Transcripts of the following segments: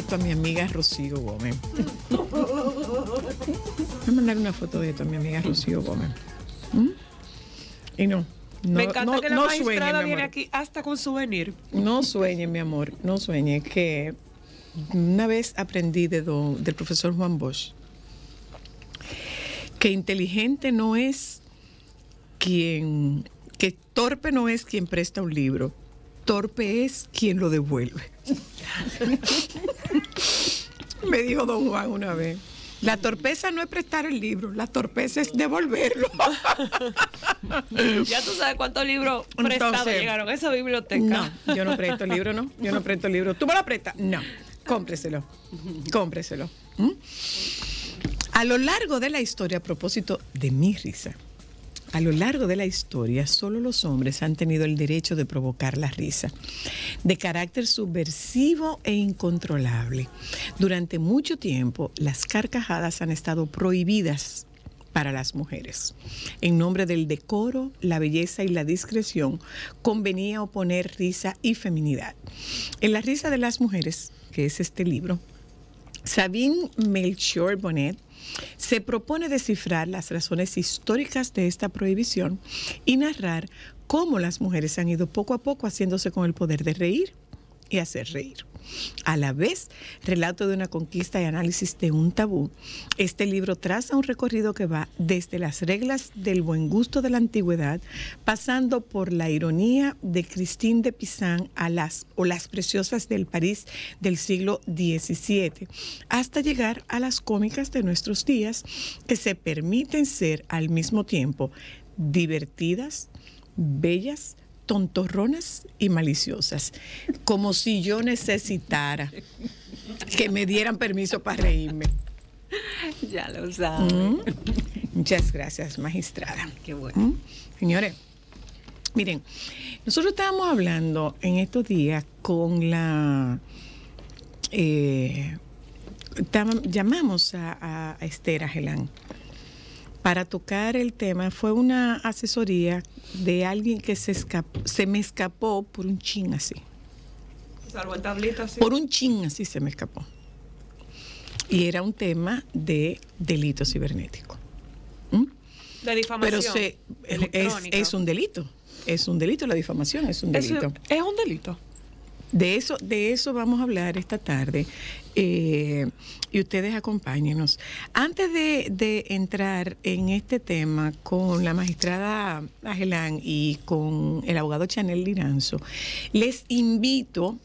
esto a mi amiga Rocío Gómez. Voy a mandar una foto de esto a mi amiga Rocío Gómez. ¿Mm? Y no. No, Me encanta no, que la no magistrada sueñe, viene aquí hasta con souvenir. No sueñe, mi amor, no sueñe que una vez aprendí de do- del profesor Juan Bosch que inteligente no es quien, que torpe no es quien presta un libro, torpe es quien lo devuelve. Me dijo don Juan una vez. La torpeza no es prestar el libro, la torpeza es devolverlo. Ya tú sabes cuántos libros prestados llegaron a esa biblioteca. No, yo no presto el libro, no. Yo no presto el libro. ¿Tú me lo prestas? No. Cómpreselo. Cómpreselo. ¿Mm? A lo largo de la historia, a propósito de mi risa, a lo largo de la historia, solo los hombres han tenido el derecho de provocar la risa, de carácter subversivo e incontrolable. Durante mucho tiempo, las carcajadas han estado prohibidas para las mujeres. En nombre del decoro, la belleza y la discreción, convenía oponer risa y feminidad. En La risa de las mujeres, que es este libro, Sabine Melchior Bonnet se propone descifrar las razones históricas de esta prohibición y narrar cómo las mujeres han ido poco a poco haciéndose con el poder de reír y hacer reír. A la vez, relato de una conquista y análisis de un tabú, este libro traza un recorrido que va desde las reglas del buen gusto de la antigüedad, pasando por la ironía de Christine de Pizan a las, o las preciosas del París del siglo XVII, hasta llegar a las cómicas de nuestros días, que se permiten ser al mismo tiempo divertidas, bellas, tontorronas y maliciosas, como si yo necesitara que me dieran permiso para reírme. Ya lo sabes. Mm. Muchas gracias, magistrada. Qué bueno. ¿Mm? Señores, miren, nosotros estábamos hablando en estos días con la... eh, llamamos a, a- a Esther Agelán para tocar el tema. Fue una asesoría de alguien que se, escapó, se me escapó por un chin así. Salvo en tablitas. sí. Por un chin así se me escapó. Y era un tema de delito cibernético. ¿Mm? De difamación. Pero se, es, es un delito. Es un delito, la difamación es un delito. es un delito. De eso, de eso vamos a hablar esta tarde. eh, y ustedes acompáñenos. Antes de, de entrar en este tema con la magistrada Agelán y con el abogado Chanel Liranzo, les invito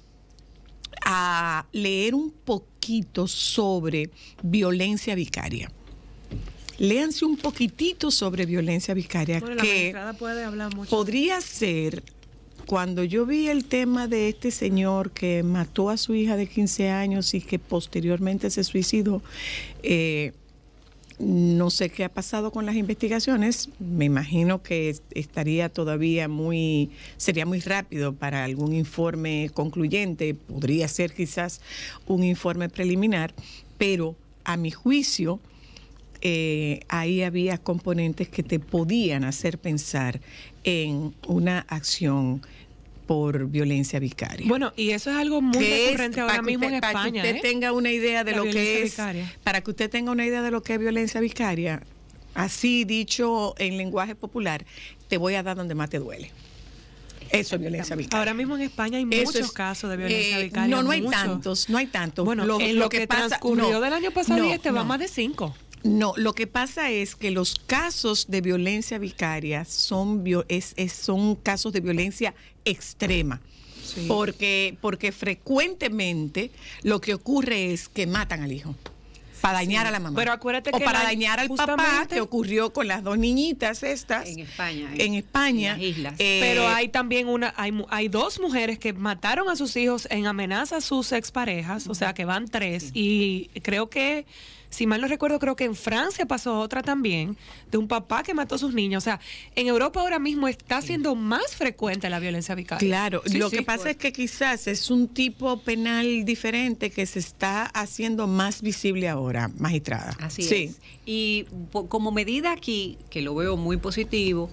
a leer un poquito sobre violencia vicaria. Léanse un poquitito sobre violencia vicaria, Bueno, que magistrada puede hablar mucho. podría ser cuando yo vi el tema de este señor que mató a su hija de 15 años y que posteriormente se suicidó, eh, no sé qué ha pasado con las investigaciones. Me imagino que estaría todavía muy, sería muy rápido para algún informe concluyente. Podría ser quizás un informe preliminar, pero a mi juicio, eh, ahí había componentes que te podían hacer pensar en una acción por violencia vicaria. Bueno, y eso es algo muy Que es- recurrente ahora para que mismo usted- en Para España. que usted ¿eh? tenga una idea de La lo que es, vicaria. para que usted tenga una idea de lo que es violencia vicaria, así dicho en lenguaje popular, te voy a dar donde más te duele. Eso es violencia vicaria. Ahora mismo en España hay muchos es- casos de violencia eh, vicaria. No, no hay muchos. tantos, no hay tantos. Bueno, en lo, que, pasa- transcurrió no, del año pasado no, y este va más de cinco. No, lo que pasa es que los casos de violencia vicaria son, es- es- son casos de violencia extrema. Sí. Porque, porque frecuentemente lo que ocurre es que matan al hijo. Para dañar a la mamá. Pero acuérdate o que para la- dañar al papá, que ocurrió con las dos niñitas estas. En España. En España. En las islas. eh, Pero hay también una, hay, hay dos mujeres que mataron a sus hijos en amenaza a sus exparejas, o sea que van tres. Y creo que, si mal no recuerdo, creo que en Francia pasó otra también, de un papá que mató a sus niños. O sea, en Europa ahora mismo está siendo más frecuente la violencia vicaria. Claro, Sí, lo sí. que pasa es que quizás es un tipo penal diferente que se está haciendo más visible ahora, magistrada. Así sí. es. Y como medida aquí, que lo veo muy positivo,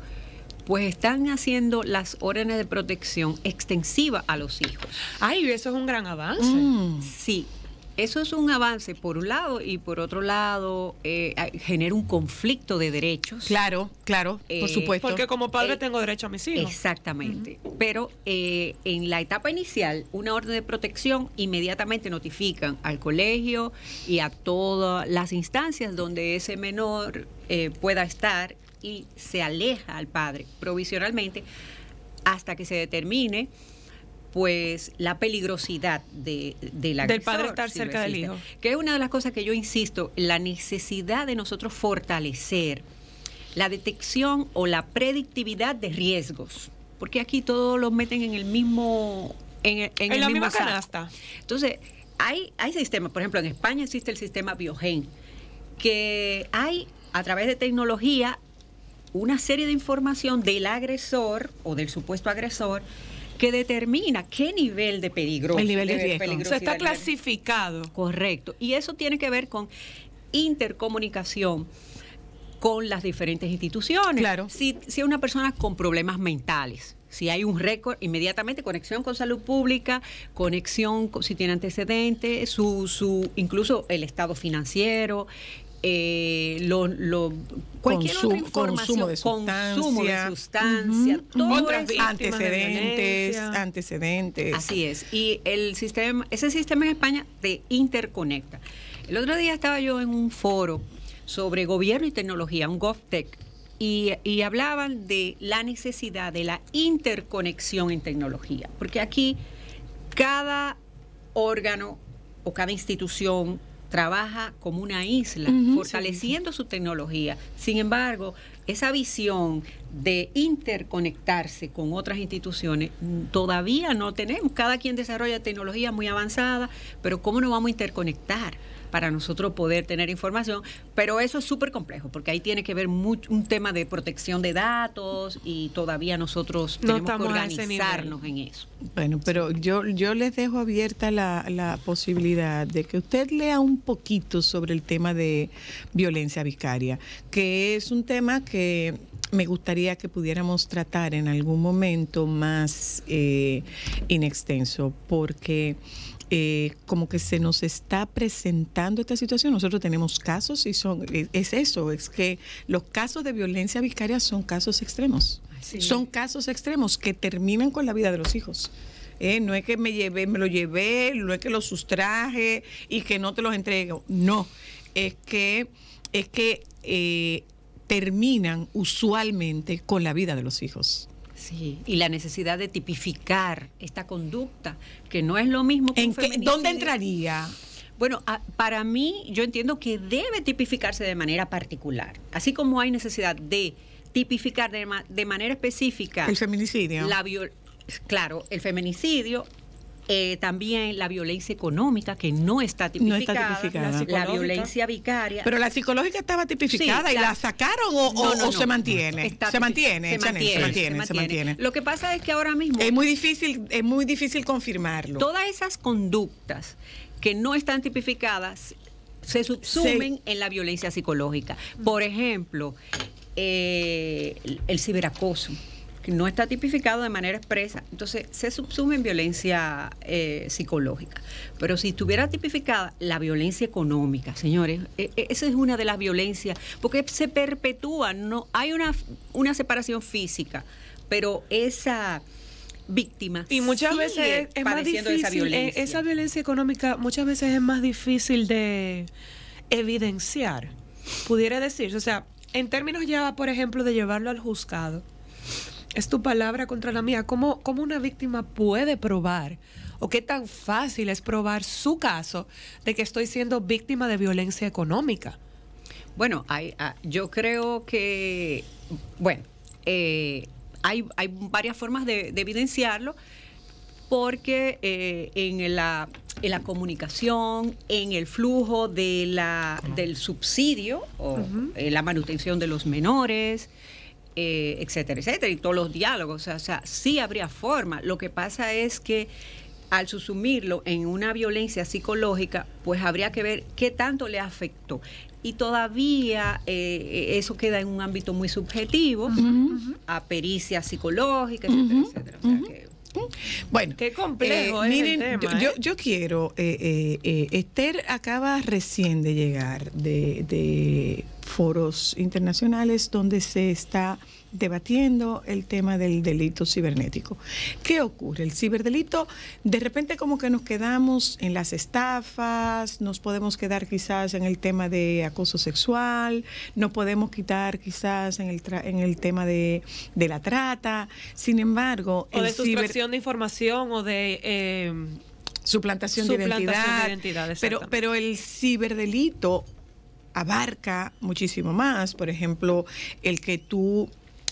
pues están haciendo las órdenes de protección extensiva a los hijos. Ay, eso es un gran avance. Mm. Sí, eso es un avance por un lado y por otro lado eh, genera un conflicto de derechos. Claro, claro, por Eh, supuesto. Porque como padre Eh, tengo derecho a mis hijos. Exactamente. Pero eh, en la etapa inicial, una orden de protección inmediatamente notifican al colegio y a todas las instancias donde ese menor eh, pueda estar y se aleja al padre provisionalmente hasta que se determine pues la peligrosidad de, del Del agresor, padre estar si cerca del hijo. Que es una de las cosas que yo insisto, la necesidad de nosotros fortalecer la detección o la predictividad de riesgos, porque aquí todos los meten en el mismo en, el- en En el la mismo misma canasta. Entonces, hay, hay sistemas, por ejemplo, en España existe el sistema Biogen, que hay a través de tecnología una serie de información del agresor o del supuesto agresor que determina qué nivel de peligro. El nivel de riesgo. O sea, está clasificado. Correcto. Y eso tiene que ver con intercomunicación con las diferentes instituciones. Claro. Si, si hay una persona con problemas mentales, si hay un récord, inmediatamente conexión con salud pública, conexión con, si tiene antecedentes, su, su, incluso el estado financiero, eh, lo, lo- cualquier Consum- otra información, consumo de consumo de sustancia. sustancia. Otras de antecedentes, antecedentes. Así es. Y el sistema, ese sistema en España te interconecta. El otro día estaba yo en un foro sobre gobierno y tecnología, un GovTech, y, y hablaban de la necesidad de la interconexión en tecnología. Porque aquí cada órgano o cada institución trabaja como una isla, fortaleciendo su tecnología. Sin embargo, esa visión de interconectarse con otras instituciones mm, todavía no tenemos. Cada quien desarrolla tecnología muy avanzada, pero ¿cómo nos vamos a interconectar? Para nosotros poder tener información, pero eso es súper complejo, porque ahí tiene que ver mucho, un tema de protección de datos y todavía nosotros No tenemos que organizarnos en eso. Bueno, pero yo, yo les dejo abierta la, la posibilidad de que usted lea un poquito sobre el tema de violencia vicaria, que es un tema que me gustaría que pudiéramos tratar en algún momento más eh, inextenso, porque eh, como que se nos está presentando esta situación. Nosotros tenemos casos y son es, es eso, es que los casos de violencia vicaria son casos extremos. Sí. Son casos extremos que terminan con la vida de los hijos. Eh, no es que me llevé, me lo llevé, no es que lo sustraje y que no te los entrego. No, es que es que eh, terminan usualmente con la vida de los hijos. Sí, y la necesidad de tipificar esta conducta, que no es lo mismo que ¿En un qué-. ¿Dónde entraría? Bueno, a- para mí yo entiendo que debe tipificarse de manera particular, así como hay necesidad de tipificar de, ma- de manera específica El feminicidio. la viol- claro, el feminicidio, eh, también la violencia económica que no está No tipificada, está tipificada. la, violencia vicaria. Pero la psicológica estaba tipificada Sí, y la- la sacaron o, No, no, no. se mantiene. Está se mantiene, se Chanel, mantiene, se mantiene, se mantiene. Lo que pasa es que ahora mismo Es muy difícil, es muy difícil confirmarlo. todas esas conductas que no están tipificadas se subsumen en la violencia psicológica. Por ejemplo, eh, el- el ciberacoso, que no está tipificado de manera expresa, entonces se subsume en violencia eh, psicológica. Pero si estuviera tipificada la violencia económica, señores, e- e- esa es una de las violencias, porque se perpetúa, no hay una, una separación física, pero esa víctima Y muchas veces es más padeciendo difícil, esa eh, violencia. esa violencia económica muchas veces es más difícil de evidenciar, pudiera decirse. O sea, en términos ya, por ejemplo, de llevarlo al juzgado, es tu palabra contra la mía. ¿Cómo, cómo una víctima puede probar? ¿O qué tan fácil es probar su caso de que estoy siendo víctima de violencia económica? Bueno, hay, ah, yo creo que, bueno, eh, hay, hay varias formas de, de evidenciarlo porque eh, en, la, en la comunicación, en el flujo de la, del subsidio o eh, la manutención de los menores, eh, etcétera, etcétera, y todos los diálogos, o sea, o sea, sí habría forma. Lo que pasa es que al subsumirlo en una violencia psicológica, pues habría que ver qué tanto le afectó. Y todavía eh, eso queda en un ámbito muy subjetivo, a pericia psicológica, etcétera, etcétera. O sea que- Bueno, Qué complejo eh, es el miren, tema, yo, yo, ¿eh? yo quiero, eh, eh, eh, Esther acaba recién de llegar de, de foros internacionales donde se está debatiendo el tema del delito cibernético. ¿Qué ocurre? El ciberdelito, de repente como que nos quedamos en las estafas, nos podemos quedar quizás en el tema de acoso sexual, nos podemos quitar quizás en el, tra- en el tema de, de la trata. Sin embargo, O de el sustracción de información o de... eh, suplantación, de identidad. de identidad, pero, pero el ciberdelito abarca muchísimo más. Por ejemplo, el que tú,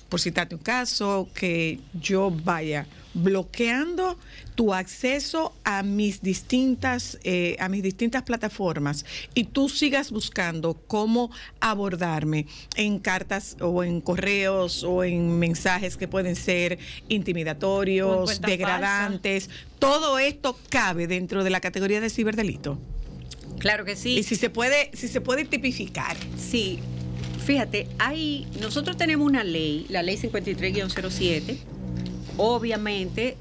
por citarte un caso, que yo vaya bloqueando tu acceso a mis distintas eh, a mis distintas plataformas y tú sigas buscando cómo abordarme en cartas o en correos o en mensajes que pueden ser intimidatorios, degradantes, todo esto cabe dentro de la categoría de ciberdelito. Claro que sí. Y si se puede, si se puede tipificar. Sí, fíjate, hay, nosotros tenemos una ley, la ley 53-07, obviamente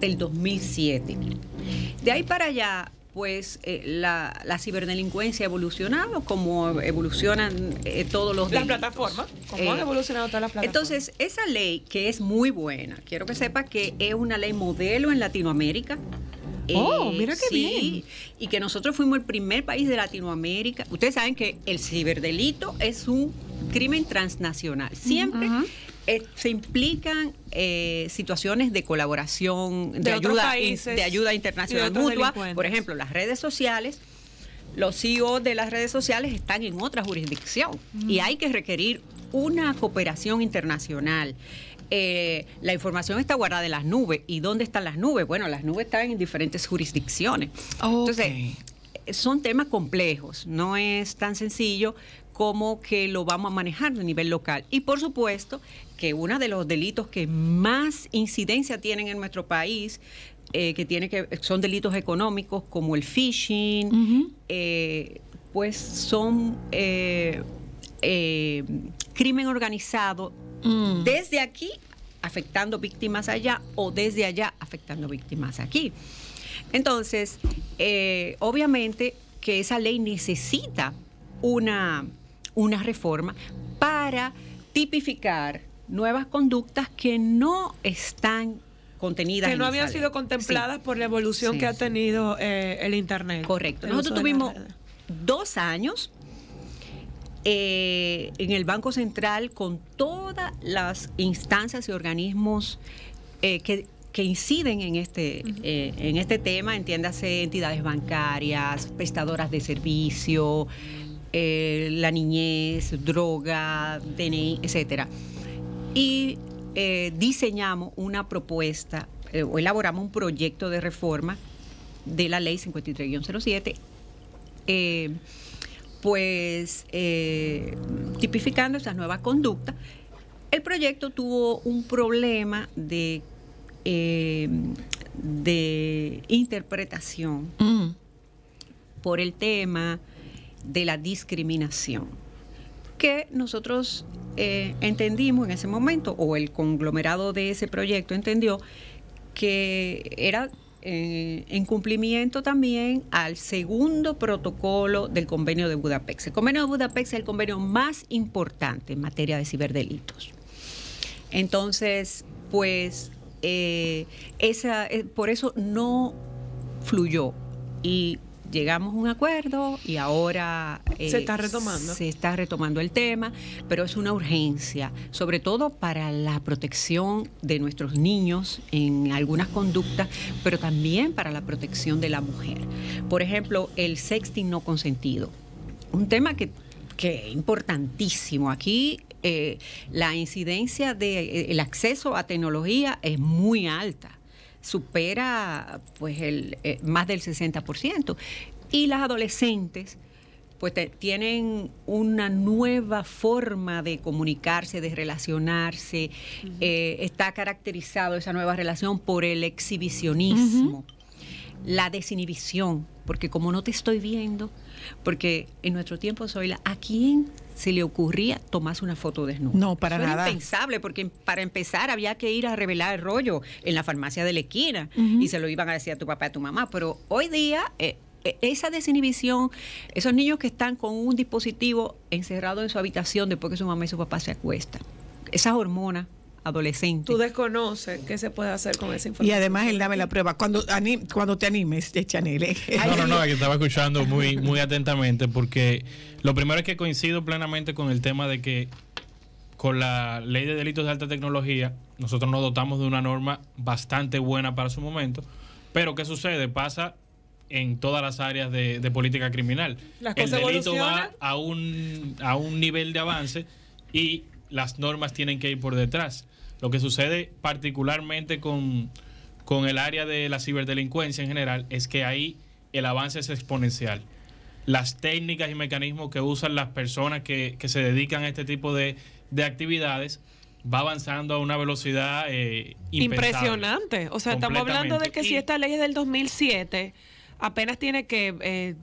del 2007. De ahí para allá, pues eh, la, la ciberdelincuencia ha evolucionado como evolucionan eh, todos los las plataformas, como han Eh, evolucionado todas las plataformas. Entonces, esa ley que es muy buena, quiero que sepa que es una ley modelo en Latinoamérica. Eh, Oh, mira qué sí, bien. Y que nosotros fuimos el primer país de Latinoamérica. Ustedes saben que el ciberdelito es un crimen transnacional. Siempre Ujú. eh, se implican eh, situaciones de colaboración, de, ayuda, países de ayuda internacional de mutua. Por ejemplo, las redes sociales los CEOs de las redes sociales están en otra jurisdicción y hay que requerir una cooperación internacional. Eh, la información está guardada en las nubes. ¿Y dónde están las nubes? Bueno, las nubes están en diferentes jurisdicciones. Entonces, son temas complejos, no es tan sencillo como que lo vamos a manejar a nivel local. Y por supuesto que uno de los delitos que más incidencia tienen en nuestro país, eh, que tiene que son delitos económicos como el phishing, eh, pues son eh, eh, crimen organizado Mm. desde aquí afectando víctimas allá o desde allá afectando víctimas aquí. Entonces, eh, obviamente que esa ley necesita una, una reforma para tipificar nuevas conductas que no están contenidas que en no esa habían ley. sido contempladas Sí. por la evolución Sí, que ha tenido eh, el Internet. Correcto. el Nosotros tuvimos dos años eh, en el Banco Central con todas las instancias y organismos eh, que, que inciden en este, eh, en este tema, entiéndase entidades bancarias, prestadoras de servicio, la niñez, droga, DNI, etcétera. Y diseñamos una propuesta o elaboramos un proyecto de reforma de la ley 53-07, eh, pues eh, tipificando esas nuevas conductas. El proyecto tuvo un problema de, eh, de interpretación Mm. por el tema de la discriminación, que nosotros eh, entendimos en ese momento, o el conglomerado de ese proyecto entendió, que era eh, en cumplimiento también al segundo protocolo del convenio de Budapest. El convenio de Budapest es el convenio más importante en materia de ciberdelitos. Entonces, pues, eh, esa, eh, por eso no fluyó y llegamos a un acuerdo y ahora eh, Se está retomando. se está retomando el tema, pero es una urgencia, sobre todo para la protección de nuestros niños en algunas conductas, pero también para la protección de la mujer. Por ejemplo, el sexting no consentido, un tema que, que es importantísimo. Aquí eh, la incidencia del acceso a tecnología es muy alta supera pues el eh, más del 60% y las adolescentes pues te- tienen una nueva forma de comunicarse, de relacionarse, eh, está caracterizado esa nueva relación por el exhibicionismo. la desinhibición, porque como no te estoy viendo, porque en nuestro tiempo, soy la, ¿a quién se le ocurría tomarse una foto desnuda? No, para Eso era nada. impensable, porque para empezar había que ir a revelar el rollo en la farmacia de la esquina y se lo iban a decir a tu papá y a tu mamá. Pero hoy día, eh, eh, esa desinhibición, esos niños que están con un dispositivo encerrado en su habitación después que su mamá y su papá se acuestan, esas hormonas adolescentes. Tú desconoces qué se puede hacer con esa Y información. además él dame la prueba. Cuando, ani- cuando te animes, de Chanel. ¿eh? No, no, no, que estaba escuchando muy, muy atentamente porque lo primero es que coincido plenamente con el tema de que con la ley de delitos de alta tecnología nosotros nos dotamos de una norma bastante buena para su momento, pero ¿qué sucede? Pasa en todas las áreas de, de política criminal. Las el delito va a un, a un nivel de avance y las normas tienen que ir por detrás. Lo que sucede particularmente con, con el área de la ciberdelincuencia en general es que ahí el avance es exponencial. Las técnicas y mecanismos que usan las personas que, que se dedican a este tipo de, de actividades va avanzando a una velocidad eh. Impresionante. O sea, estamos hablando de que si esta ley es del 2007, apenas tiene que eh,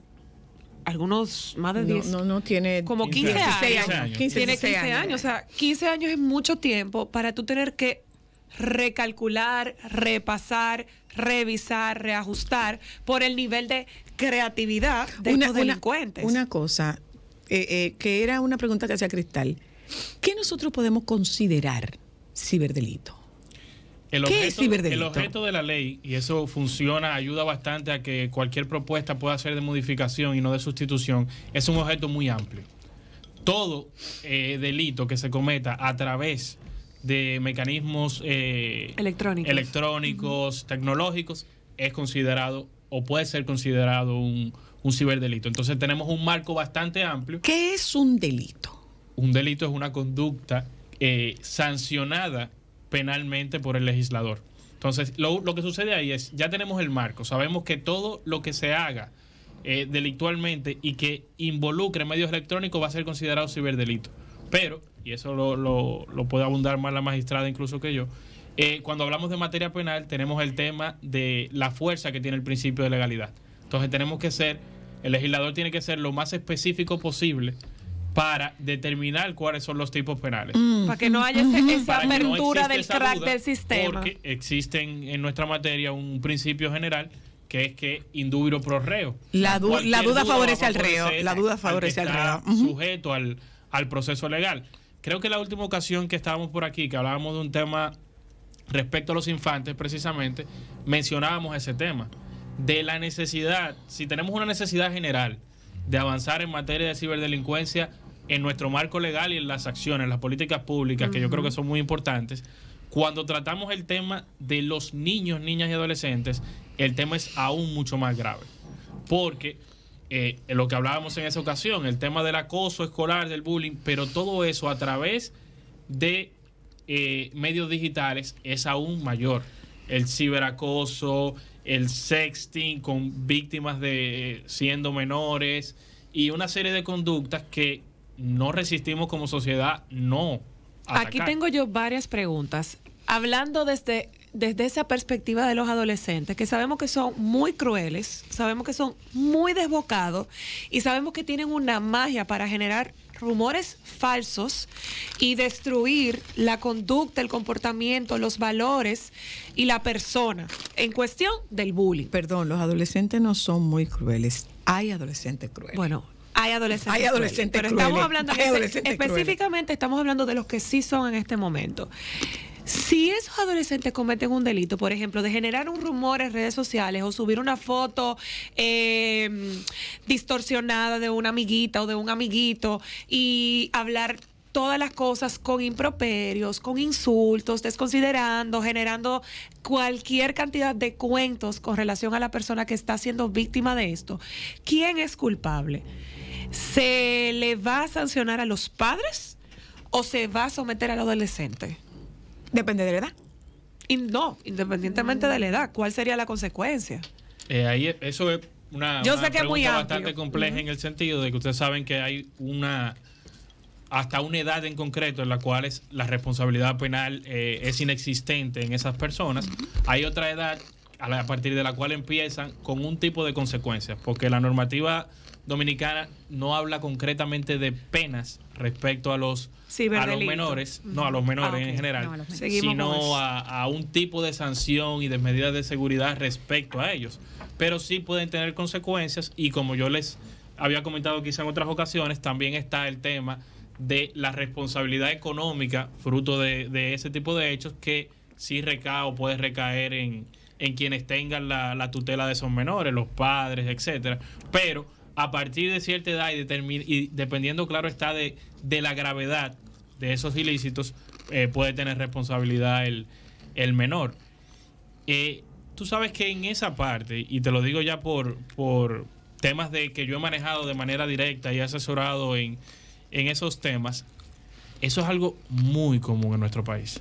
algunos más de No, 10, no, no tiene. como 15 15 años. 16 años. 15, tiene 16 15 años. O sea, 15 años es mucho tiempo para tú tener que recalcular, repasar, revisar, reajustar por el nivel de creatividad de estos delincuentes. Una, cosa, eh, eh, que era una pregunta que hacía Cristal. ¿Qué nosotros podemos considerar ciberdelito? El ¿Qué objeto, es ciberdelito? el objeto de la ley, y eso funciona, ayuda bastante a que cualquier propuesta pueda ser de modificación y no de sustitución, es un objeto muy amplio. Todo eh, delito que se cometa a través de mecanismos eh, Electrónicos. electrónicos, tecnológicos, es considerado o puede ser considerado un, un ciberdelito. Entonces tenemos un marco bastante amplio ¿Qué es un delito? un delito es una conducta eh, sancionada penalmente por el legislador. Entonces, lo, lo que sucede ahí es, ya tenemos el marco, sabemos que todo lo que se haga eh, delictualmente y que involucre medios electrónicos va a ser considerado ciberdelito. Pero, y eso lo, lo- lo puede abundar más la magistrada incluso que yo, eh, cuando hablamos de materia penal tenemos el tema de la fuerza que tiene el principio de legalidad. Entonces tenemos que ser, el legislador tiene que ser lo más específico posible para determinar cuáles son los tipos penales. para que no haya ese- esa Para que no apertura del esa crack duda, del sistema. Porque existen en nuestra materia un principio general que es que indubio pro reo. La du- Cualquier la duda favorece al reo, la duda al que favorece al está reo. Sujeto al, al proceso legal. Creo que la última ocasión que estábamos por aquí, que hablábamos de un tema respecto a los infantes precisamente, mencionábamos ese tema, de la necesidad, si tenemos una necesidad general de avanzar en materia de ciberdelincuencia en nuestro marco legal y en las acciones, las políticas públicas, que yo creo que son muy importantes, cuando tratamos el tema de los niños, niñas y adolescentes, el tema es aún mucho más grave. Porque eh, lo que hablábamos en esa ocasión, el tema del acoso escolar, del bullying, pero todo eso a través de eh, medios digitales es aún mayor. El ciberacoso, el sexting con víctimas de eh, siendo menores y una serie de conductas que no resistimos como sociedad no Aquí tengo yo varias preguntas. Hablando desde, desde esa perspectiva de los adolescentes, que sabemos que son muy crueles, sabemos que son muy desbocados y sabemos que tienen una magia para generar rumores falsos y destruir la conducta, el comportamiento, los valores y la persona en cuestión del bullying. Perdón, los adolescentes no son muy crueles. Hay adolescentes crueles. Bueno, hay adolescentes. Hay adolescentes crueles, pero estamos hablando Hay adolescentes crueles. específicamente estamos hablando de los que sí son en este momento. Si esos adolescentes cometen un delito, por ejemplo, de generar un rumor en redes sociales o subir una foto eh, distorsionada de una amiguita o de un amiguito y hablar todas las cosas con improperios, con insultos, desconsiderando, generando cualquier cantidad de cuentos con relación a la persona que está siendo víctima de esto, ¿quién es culpable? ¿Se le va a sancionar a los padres o se va a someter al adolescente? Depende de la edad. Y no, independientemente de la edad, ¿cuál sería la consecuencia? Eh, ahí es- eso es una, Yo una sé que es muy pregunta bastante compleja en el sentido de que ustedes saben que hay una hasta una edad en concreto en la cual es- la responsabilidad penal eh, es inexistente en esas personas. Hay otra edad a, la- a partir de la cual empiezan con un tipo de consecuencias, porque la normativa dominicana no habla concretamente de penas respecto a los, a los menores, no a los menores Ah, en general, No, a los menores. Con eso. sino a, a un tipo de sanción y de medidas de seguridad respecto a ellos. Pero sí pueden tener consecuencias y como yo les había comentado quizá en otras ocasiones, también está el tema de la responsabilidad económica fruto de, de ese tipo de hechos que sí recae o puede recaer en, en quienes tengan la, la tutela de esos menores, los padres, etcétera. Pero a partir de cierta edad y, dependiendo, claro está, de, de la gravedad de esos ilícitos, eh, puede tener responsabilidad el, el menor. Eh, tú sabes que en esa parte, y te lo digo ya por, por temas de que yo he manejado de manera directa y asesorado en, en esos temas, eso es algo muy común en nuestro país.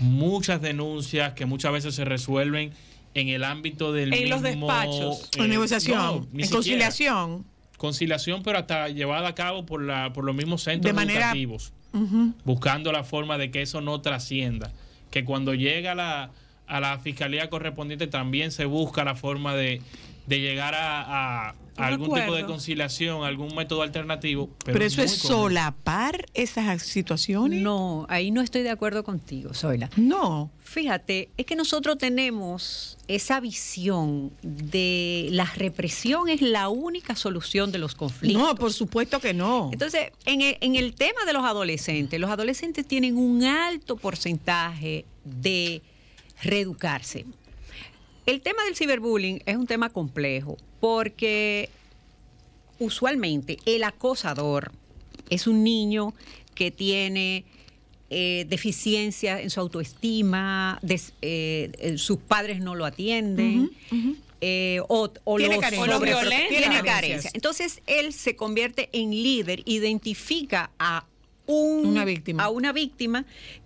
Muchas denuncias que muchas veces se resuelven en el ámbito del En los mismo, despachos. eh, En negociación, no, en siquiera. conciliación. Conciliación, pero hasta llevada a cabo por, la, por los mismos centros De manera- educativos buscando la forma de que eso no trascienda. Que cuando llega a la, a la fiscalía correspondiente también se busca la forma de, de llegar a, a- algún tipo de conciliación, algún método alternativo. Pero, Pero, eso es común. solapar esas situaciones. No, ahí no estoy de acuerdo contigo, Zoila. No. Fíjate, es que nosotros tenemos esa visión de la represión es la única solución de los conflictos. No, por supuesto que no. Entonces, en el, en el tema de los adolescentes, los adolescentes tienen un alto porcentaje de reeducarse. El tema del ciberbullying es un tema complejo porque usualmente el acosador es un niño que tiene eh, deficiencia en su autoestima, des- eh, eh, sus padres no lo atienden. eh, o, o Tiene los carencia. sobre- O lo violentan. tiene carencia. Entonces él se convierte en líder, identifica a un- Una víctima. a una víctima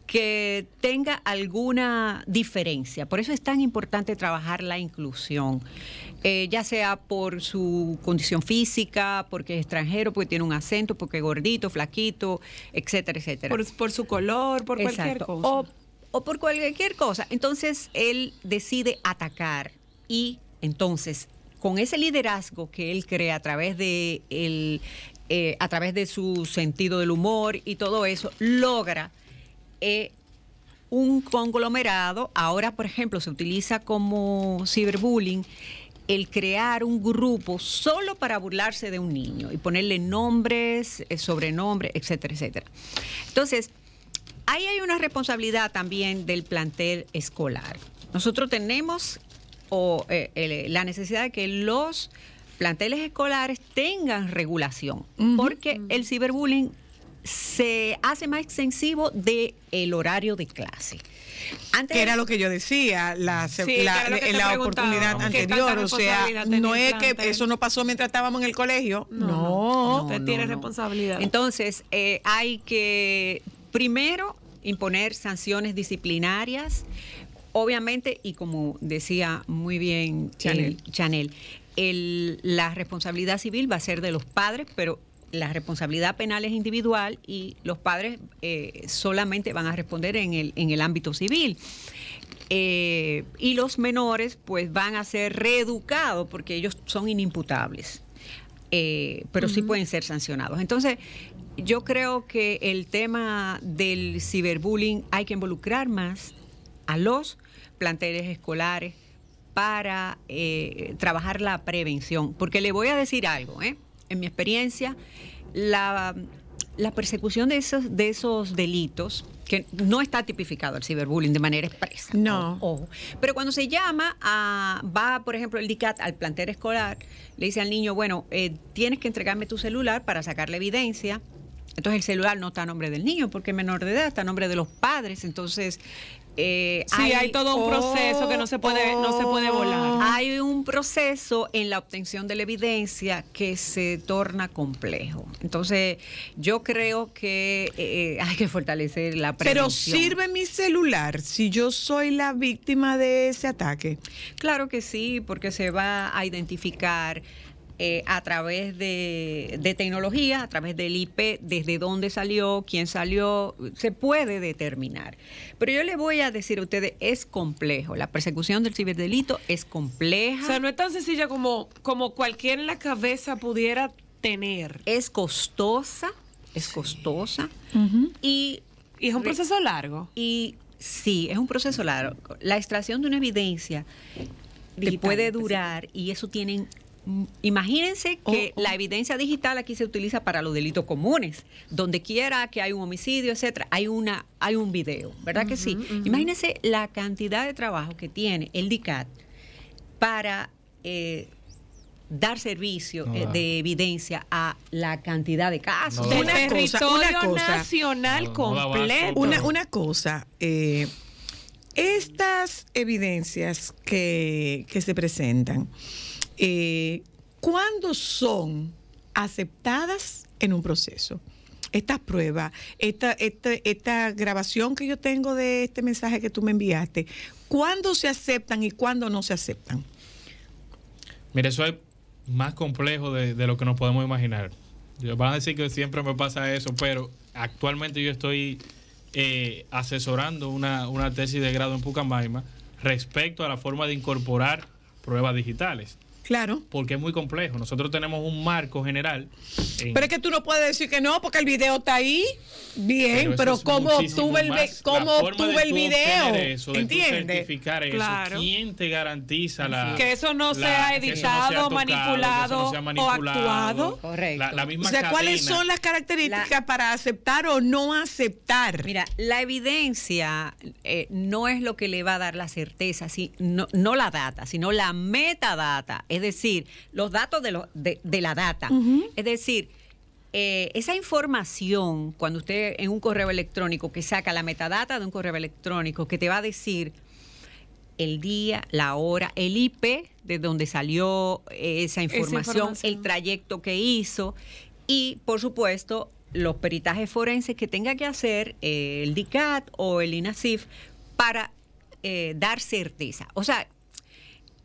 que tenga alguna diferencia. Por eso es tan importante trabajar la inclusión, Eh, ya sea por su condición física, porque es extranjero, porque tiene un acento, porque es gordito, flaquito, etcétera, etcétera. Por, por su color, por cualquier cosa. O, o por cualquier cosa. Entonces él decide atacar y entonces con ese liderazgo que él crea a través de el, eh, a través de su sentido del humor y todo eso logra eh, un conglomerado. Ahora, por ejemplo, se utiliza como ciberbullying el crear un grupo solo para burlarse de un niño y ponerle nombres, eh, sobrenombres, etcétera, etcétera. Entonces, ahí hay una responsabilidad también del plantel escolar. Nosotros tenemos o, eh, la necesidad de que los planteles escolares tengan regulación, porque el ciberbullying se hace más extensivo del el horario de clase. Antes Que era lo que yo decía la, Sí, la- la oportunidad ¿qué tanta anterior. O sea, no es que eso no pasó mientras estábamos en el colegio. No. no. No, Usted no, tiene no. responsabilidad. Entonces, eh, hay que primero imponer sanciones disciplinarias, obviamente, y como decía muy bien Chanel. eh, Chanel, el- la responsabilidad civil va a ser de los padres, pero la responsabilidad penal es individual y los padres eh, solamente van a responder en el, en el ámbito civil. Eh, y los menores pues van a ser reeducados porque ellos son inimputables, eh, pero sí pueden ser sancionados. Entonces, yo creo que el tema del ciberbullying hay que involucrar más a los planteles escolares para trabajar la prevención. Porque le voy a decir algo, ¿eh? En mi experiencia, la, la persecución de esos, de esos delitos, que no está tipificado el ciberbullying de manera expresa. No. ojo. Pero cuando se llama a, va, por ejemplo, el DICAT al plantel escolar, le dice al niño, bueno, eh, tienes que entregarme tu celular para sacarle evidencia. Entonces el celular no está a nombre del niño porque es menor de edad, está a nombre de los padres. Entonces, eh, Sí, hay todo un proceso que no se puede, no se puede volar. hay un proceso en la obtención de la evidencia que se torna complejo. Entonces, yo creo que eh, hay que fortalecer la Pero prevención. sirve mi celular si yo soy la víctima de ese ataque. Claro que sí, porque se va a identificar eh, a través de, de tecnología, a través del IP, desde dónde salió, quién salió, se puede determinar. Pero yo le voy a decir a ustedes, es complejo. La persecución del ciberdelito es compleja. O sea, no es tan sencilla como, como cualquiera en la cabeza pudiera tener. es costosa, es costosa y, Y es un proceso largo. y sí, es un proceso largo. La extracción de una evidencia te puede durar y eso tienen... Imagínense que Oh, oh. la evidencia digital aquí se utiliza para los delitos comunes. Donde quiera que hay un homicidio, etcétera, hay una hay un video, ¿verdad que sí? Imagínense la cantidad de trabajo que tiene el DICAT para eh, dar servicio No eh, de evidencia a la cantidad de casos. No Una territorio una cosa. nacional No, completo. Una, una cosa, eh, estas evidencias que, que se presentan, eh, ¿cuándo son aceptadas en un proceso? Estas pruebas, esta, esta, esta grabación que yo tengo de este mensaje que tú me enviaste, ¿cuándo se aceptan y cuándo no se aceptan? Mire, eso es más complejo de, de lo que nos podemos imaginar. Van a decir que siempre me pasa eso, pero actualmente yo estoy eh, asesorando una, una tesis de grado en Pucamaima respecto a la forma de incorporar pruebas digitales, Claro. porque es muy complejo. Nosotros tenemos un marco general. en- Pero es que tú no puedes decir que no, porque el video está ahí. Bien, pero, es ¿cómo obtuve el, cómo La forma de obtuve el tú video? Eso, de tú ¿Entiendes? certificar eso. Claro. ¿Quién te garantiza la Que eso no la- sea no editado, tocado, manipulado o manipulado? actuado? Correcto. La, la misma O sea, ¿cuáles son las características La- para aceptar o no aceptar? Mira, la evidencia eh, no es lo que le va a dar la certeza, si, no, no la data, sino la metadata, es decir, los datos de, lo- de, de la data. Es decir, eh, esa información, cuando usted en un correo electrónico que saca la metadata de un correo electrónico que te va a decir el día, la hora, el IP de donde salió eh, esa información, información. el trayecto que hizo y, por supuesto, los peritajes forenses que tenga que hacer eh, el DICAT o el INASIF para eh, dar certeza. O sea,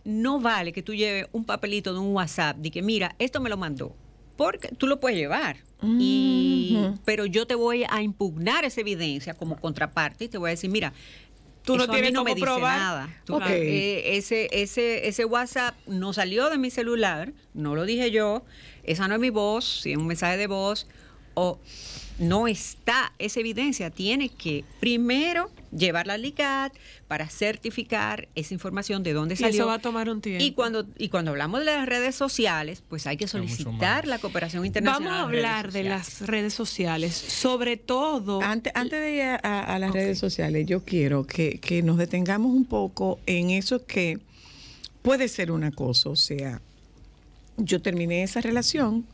no vale que tú lleves un papelito de un WhatsApp de que, mira, esto me lo mandó. Porque tú lo puedes llevar. y, pero yo te voy a impugnar esa evidencia como contraparte y te voy a decir, mira, Tú no eso a mí tienes no me dice probar. nada. Tú- eh, ese, ese, ese WhatsApp no salió de mi celular, no lo dije yo, esa no es mi voz, si es un mensaje de voz, o no está esa evidencia. Tiene que primero llevarla al LICAT para certificar esa información de dónde Y salió. eso va a tomar un tiempo. Y cuando, y cuando hablamos de las redes sociales, pues hay que solicitar la cooperación internacional. Vamos a de las hablar redes de sociales. las redes sociales, sobre todo. Antes, antes de ir a, a- a las redes sociales, yo quiero que, que nos detengamos un poco en eso que puede ser un acoso. O sea, yo terminé esa relación,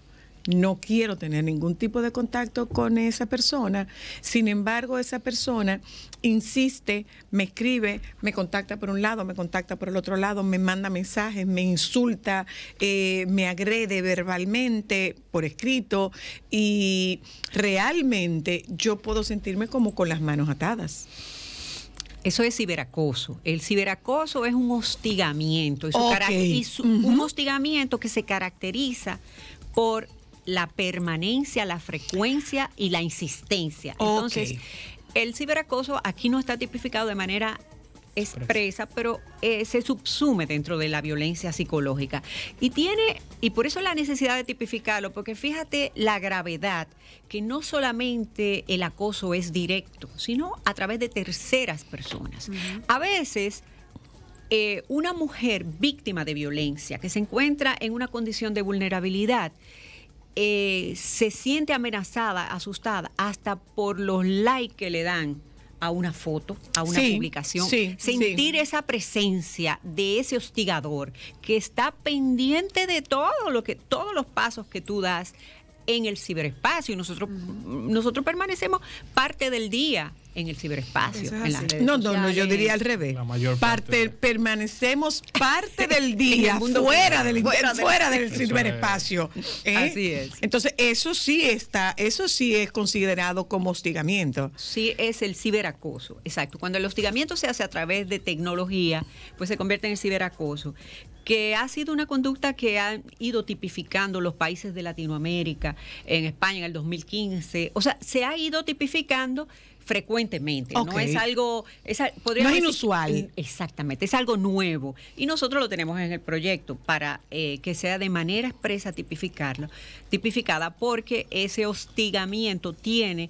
no quiero tener ningún tipo de contacto con esa persona, sin embargo, esa persona insiste, me escribe, me contacta por un lado, me contacta por el otro lado, me manda mensajes, me insulta, eh, me agrede verbalmente por escrito y realmente yo puedo sentirme como con las manos atadas. Eso es ciberacoso. El ciberacoso es un hostigamiento. Un hostigamiento que se caracteriza por la permanencia, la frecuencia y la insistencia. Entonces, el ciberacoso aquí no está tipificado de manera expresa, pero eh, se subsume dentro de la violencia psicológica. Y tiene, y por eso la necesidad de tipificarlo, porque fíjate la gravedad, que no solamente el acoso es directo, sino a través de terceras personas. A veces eh, una mujer víctima de violencia que se encuentra en una condición de vulnerabilidad eh, se siente amenazada, asustada, hasta por los likes que le dan a una foto, a una Sí, publicación. sí, Sentir esa presencia de ese hostigador que está pendiente de todo lo que, todos los pasos que tú das en el ciberespacio. Y nosotros, nosotros permanecemos parte del día en el ciberespacio. Eso es en las así. redes No, no, no, yo diría al revés. La mayor parte parte, de- permanecemos parte del día mundo fuera fuera, del, fuera fuera del- es. ciberespacio. ¿eh? Así es. Entonces, eso sí está, eso sí es considerado como hostigamiento. Sí, es el ciberacoso, exacto. Cuando el hostigamiento se hace a través de tecnología, pues se convierte en el ciberacoso, que ha sido una conducta que han ido tipificando los países de Latinoamérica, en España en el 2015, o sea, se ha ido tipificando frecuentemente, no es algo, es, No es decir- inusual. Exactamente, es algo nuevo. Y nosotros lo tenemos en el proyecto para eh, que sea de manera expresa tipificarlo, tipificada porque ese hostigamiento tiene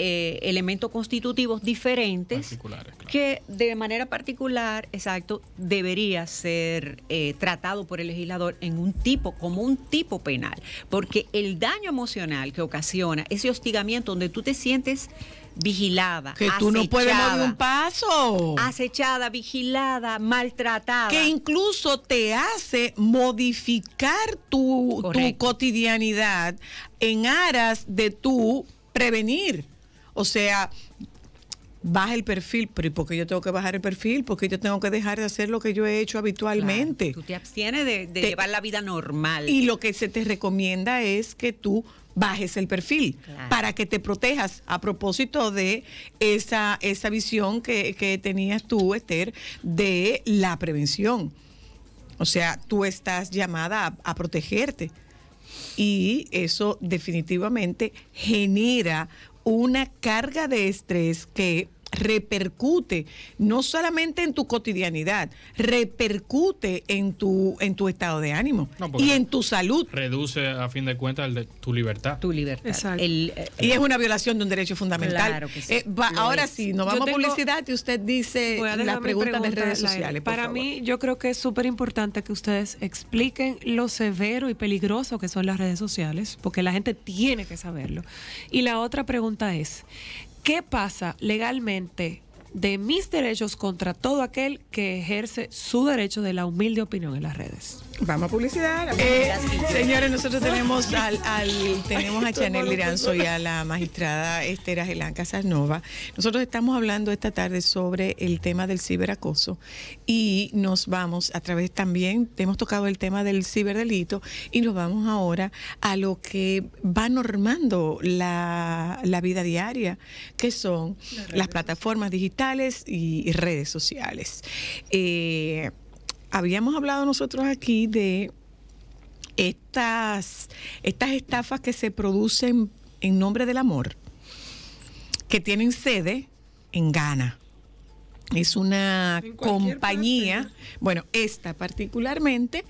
eh, elementos constitutivos diferentes claro. que de manera particular, exacto, debería ser eh, tratado por el legislador en un tipo, como un tipo penal, porque el daño emocional que ocasiona ese hostigamiento donde tú te sientes vigilada, Que tú no puedes mover un paso. acechada, vigilada, maltratada. que incluso te hace modificar tu, tu cotidianidad en aras de tu prevenir. O sea, baja el perfil, pero ¿y por qué yo tengo que bajar el perfil? Porque yo tengo que dejar de hacer lo que yo he hecho habitualmente. Tú te abstienes de, de Te- llevar la vida normal. Y lo que se te recomienda es que tú bajes el perfil Claro. para que te protejas a propósito de esa, esa visión que, que tenías tú, Esther, de la prevención. O sea, tú estás llamada a, a protegerte. Y eso definitivamente genera una carga de estrés que repercute no solamente en tu cotidianidad, repercute en tu, en tu estado de ánimo No, y en tu salud. Reduce, a fin de cuentas, el de tu libertad. tu libertad. Exacto. El, eh, Y es una violación de un derecho fundamental. Claro que sí, Eh, va- ahora es. sí, nos vamos tengo- a publicidad y usted dice las preguntas de pregunta redes al aire. sociales. Para favor. mí, yo creo que es súper importante que ustedes expliquen lo severo y peligroso que son las redes sociales, porque la gente tiene que saberlo. Y la otra pregunta es, ¿qué pasa legalmente de mis derechos contra todo aquel que ejerce su derecho de la humilde opinión en las redes? Vamos a publicidad. Eh, señores, nosotros tenemos al, al- tenemos a Chanel Liranzo y a la magistrada Esther Agelán Casanova. Nosotros estamos hablando esta tarde sobre el tema del ciberacoso y nos vamos a través también, hemos tocado el tema del ciberdelito y nos vamos ahora a lo que va normando la, la vida diaria, que son las plataformas digitales y, y redes sociales. Eh, habíamos hablado nosotros aquí de estas, estas estafas que se producen en nombre del amor, que tienen sede en Ghana. Es una compañía, bueno, esta particularmente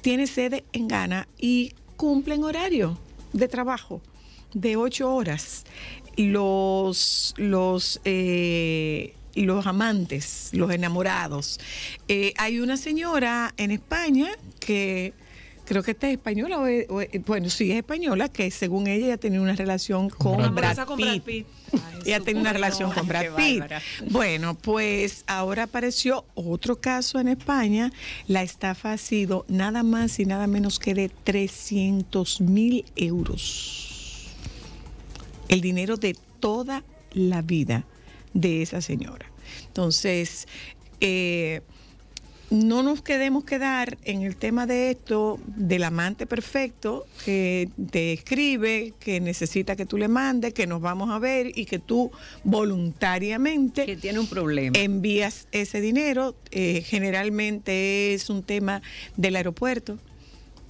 tiene sede en Ghana y cumplen horario de trabajo de ocho horas. Los, los, eh, los amantes, los enamorados. Eh, hay una señora en España que creo que esta es española, o es- o es- bueno, sí es española, que según ella ya tenía una relación con Brad Brad, con Pitt. Pitt. Ay, Ella su tenía una relación con Brad Pitt. Bueno, pues ahora apareció otro caso en España. La estafa ha sido nada más y nada menos que de 300 mil euros. El dinero de toda la vida de esa señora. Entonces, eh, no nos quedemos quedar en el tema de esto del amante perfecto que te escribe, que necesita que tú le mandes, que nos vamos a ver y que tú voluntariamente que tiene un problema. envías ese dinero. eh, generalmente es un tema del aeropuerto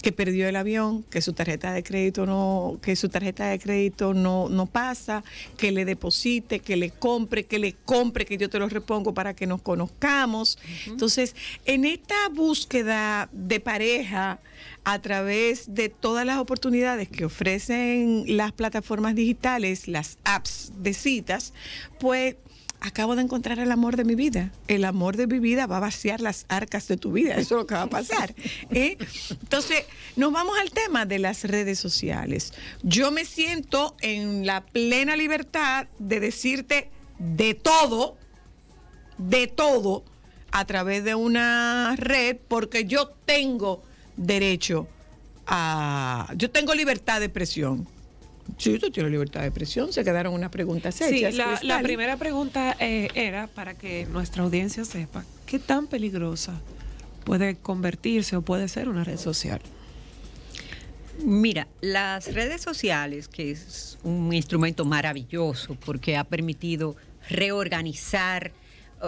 que perdió el avión, que su tarjeta de crédito no, que su tarjeta de crédito no, no pasa, que le deposite, que le compre, que le compre, que yo te lo repongo para que nos conozcamos. Entonces, en esta búsqueda de pareja a través de todas las oportunidades que ofrecen las plataformas digitales, las apps de citas, pues acabo de encontrar el amor de mi vida. El amor de mi vida va a vaciar las arcas de tu vida. Eso es lo que va a pasar. ¿eh? Entonces, nos vamos al tema de las redes sociales. Yo me siento en la plena libertad de decirte de todo, de todo, a través de una red, porque yo tengo derecho a... Yo tengo libertad de expresión. Sí, yo tengo libertad de expresión. Se quedaron unas preguntas Sí, hechas. la, la primera pregunta eh, era para que nuestra audiencia sepa qué tan peligrosa puede convertirse o puede ser una red social. Mira, las redes sociales, que es un instrumento maravilloso porque ha permitido reorganizar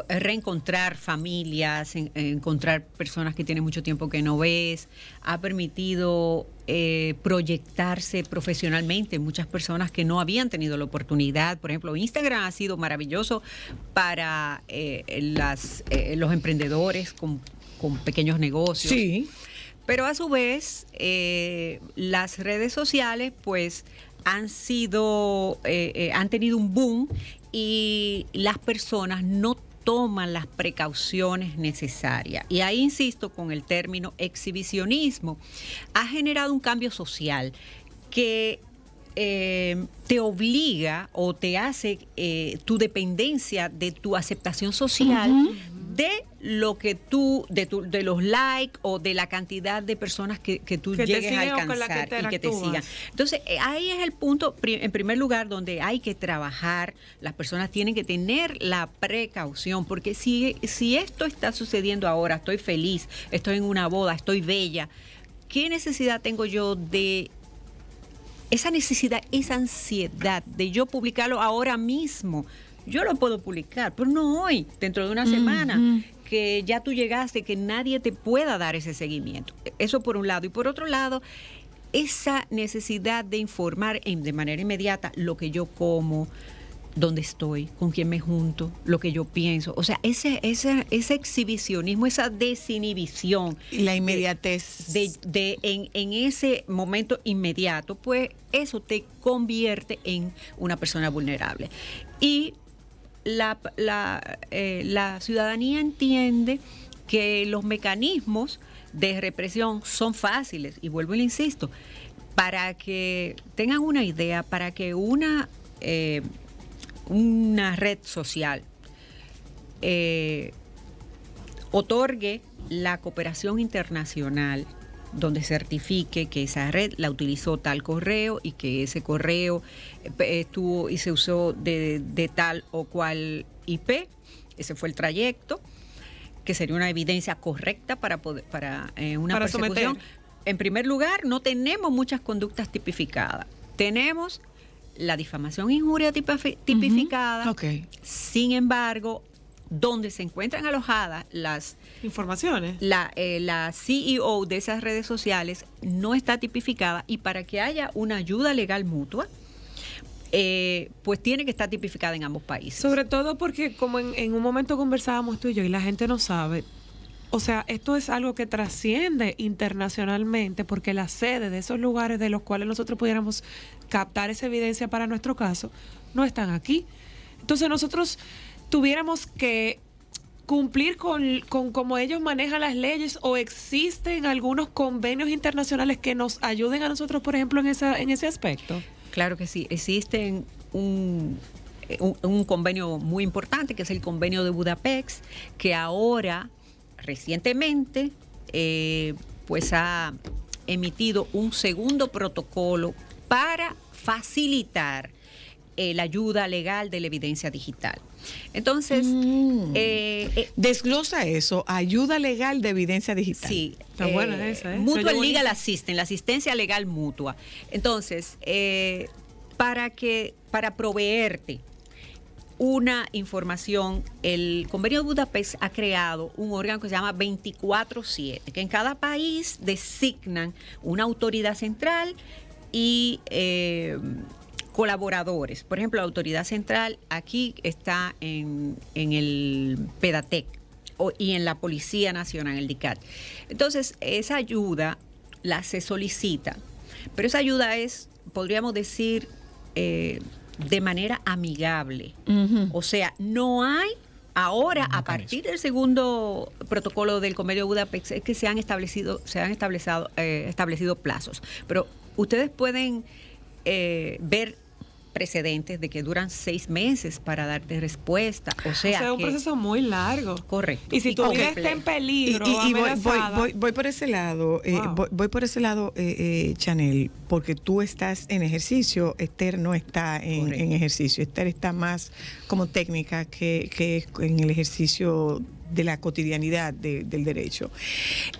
reencontrar familias, en- encontrar personas que tienen mucho tiempo que no ves, ha permitido eh, proyectarse profesionalmente muchas personas que no habían tenido la oportunidad. Por ejemplo, Instagram ha sido maravilloso para eh, las, eh, los emprendedores con, con pequeños negocios. Sí. Pero a su vez, eh, las redes sociales, pues, han sido, eh, eh, han tenido un boom y las personas no toman las precauciones necesarias. Y ahí insisto con el término exhibicionismo. Ha generado un cambio social que eh, te obliga o te hace eh, tu dependencia de tu aceptación social de lo que tú, de, tu- de los likes o de la cantidad de personas que, que tú Que llegues a la que alcanzar y que te sigan. Entonces, eh, ahí es el punto, en primer lugar, donde hay que trabajar. Las personas tienen que tener la precaución, porque si, si esto está sucediendo ahora, estoy feliz, estoy en una boda, estoy bella, ¿qué necesidad tengo yo de esa necesidad, esa ansiedad de yo publicarlo ahora mismo. Yo lo puedo publicar, pero no hoy, dentro de una semana, que ya tú llegaste, que nadie te pueda dar ese seguimiento. Eso por un lado. Y por otro lado, esa necesidad de informar en- de manera inmediata lo que yo como, dónde estoy, con quién me junto, lo que yo pienso. O sea, ese, ese, ese exhibicionismo, esa desinhibición La inmediatez. de, de- en, en ese momento inmediato, pues eso te convierte en una persona vulnerable. Y la, eh, la ciudadanía entiende que los mecanismos de represión son fáciles, y vuelvo y le insisto, para que tengan una idea, para que una, eh, una red social eh, otorgue la cooperación internacional donde certifique que esa red la utilizó tal correo y que ese correo eh, estuvo y se usó de, de tal o cual IP, ese fue el trayecto, que sería una evidencia correcta para poder, para eh, una Para persecución. someter. En primer lugar, no tenemos muchas conductas tipificadas. Tenemos la difamación injuria tipifi- tipificada. Sin embargo, donde se encuentran alojadas las Informaciones. la, eh, la CEO de esas redes sociales no está tipificada y para que haya una ayuda legal mutua, eh, pues tiene que estar tipificada en ambos países. Sobre todo porque como en, en un momento conversábamos tú y yo y la gente no sabe, o sea, esto es algo que trasciende internacionalmente porque la sede de esos lugares de los cuales nosotros pudiéramos captar esa evidencia para nuestro caso no están aquí. Entonces nosotros tuviéramos que cumplir con, con cómo ellos manejan las leyes o existen algunos convenios internacionales que nos ayuden a nosotros, por ejemplo, en, esa, en ese aspecto. Claro que sí, existe un, eh, un, un convenio muy importante que es el convenio de Budapest, que ahora recientemente eh, pues ha emitido un segundo protocolo para facilitar eh, la ayuda legal de la evidencia digital. Entonces, Mm. eh, eh, Desglosa eso, ayuda legal de evidencia digital. Sí. Está buena esa, ¿eh? Mutual Legal. Assistance, la asistencia legal mutua. Entonces, eh, para que, para proveerte una información, el Convenio de Budapest ha creado un órgano que se llama 24-7, que en cada país designan una autoridad central y eh, colaboradores. Por ejemplo, la autoridad central aquí está en, en el PEDATEC o- y en la Policía Nacional, el DICAT. Entonces, esa ayuda la se solicita, pero esa ayuda es, podríamos decir, eh, de manera amigable. O sea, no hay ahora, a partir del segundo protocolo del Convenio de Budapest, es que se han establecido, se han establecido, eh, establecido plazos. Pero ustedes pueden eh, ver precedentes de que duran seis meses para darte respuesta. O sea, o sea, un que- proceso muy largo. correcto. Y si tu vida está en peligro, y- y voy, voy, voy- voy por ese lado, eh, Wow. voy, voy por ese lado, eh, eh, Chanel, porque tú estás en ejercicio, Esther no está en ejercicio, Esther está más como técnica que, que en el ejercicio de la cotidianidad de- del derecho.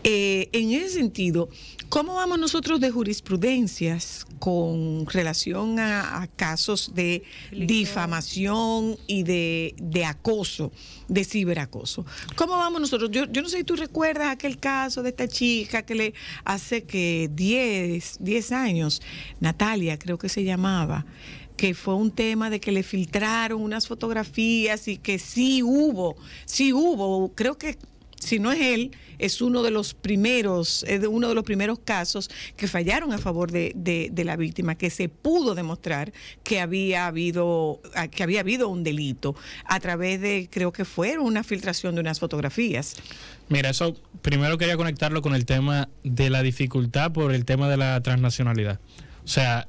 Eh, en ese sentido, ¿cómo vamos nosotros de jurisprudencias con relación a, a casos de difamación y de, de acoso, de ciberacoso? ¿Cómo vamos nosotros? Yo, yo no sé si tú recuerdas aquel caso de esta chica que le hace que 10, 10 años, Natalia creo que se llamaba, que fue un tema de que le filtraron unas fotografías y que sí hubo, sí hubo, creo que si no es él, es uno de los primeros, es uno de los primeros casos que fallaron a favor de, de- de la víctima, que se pudo demostrar que había habido, que había habido un delito a través de, creo que fue una filtración de unas fotografías. Mira, eso primero quería conectarlo con el tema de la dificultad por el tema de la transnacionalidad. O sea,